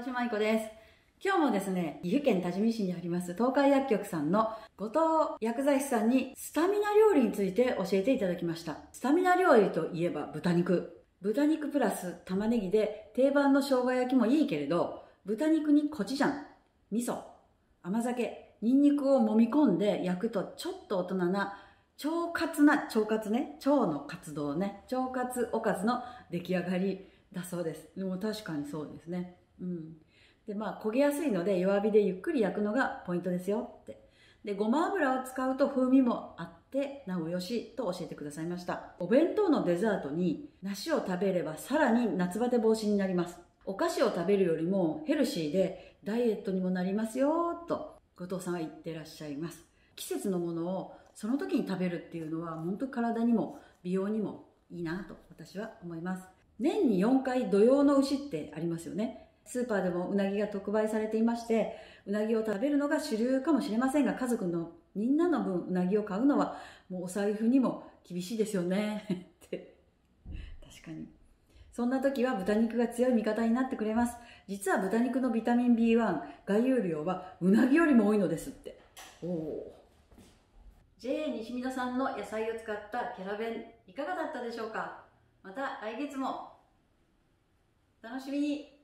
川島愛子です。今日もですね、岐阜県多治見市にあります東海薬局さんの後藤薬剤師さんにスタミナ料理について教えていただきました。スタミナ料理といえば豚肉。豚肉プラス玉ねぎで定番の生姜焼きもいいけれど、豚肉にコチュジャン、味噌、甘酒、ニンニクを揉み込んで焼くとちょっと大人な腸活な、腸活ね、腸の活動ね、腸活おかずの出来上がりだそうです。でも確かにそうですね。うん。で、まあ焦げやすいので弱火でゆっくり焼くのがポイントですよって。で、ごま油を使うと風味もあってなおよしと教えてくださいました。お弁当のデザートに梨を食べればさらに夏バテ防止になります。お菓子を食べるよりもヘルシーでダイエットにもなりますよと後藤さんは言ってらっしゃいます。季節のものをその時に食べるっていうのは本当体にも美容にもいいなと私は思います。年に4回土用の牛ってありますよね。スーパーでもうなぎが特売されていまして、うなぎを食べるのが主流かもしれませんが、家族のみんなの分うなぎを買うのはもうお財布にも厳しいですよね。って確かに。そんな時は豚肉が強い味方になってくれます。実は豚肉のビタミン B1、含有量はうなぎよりも多いのですって。おお。JA 西見野さんの野菜を使ったキャラ弁いかがだったでしょうか？また来月も楽しみに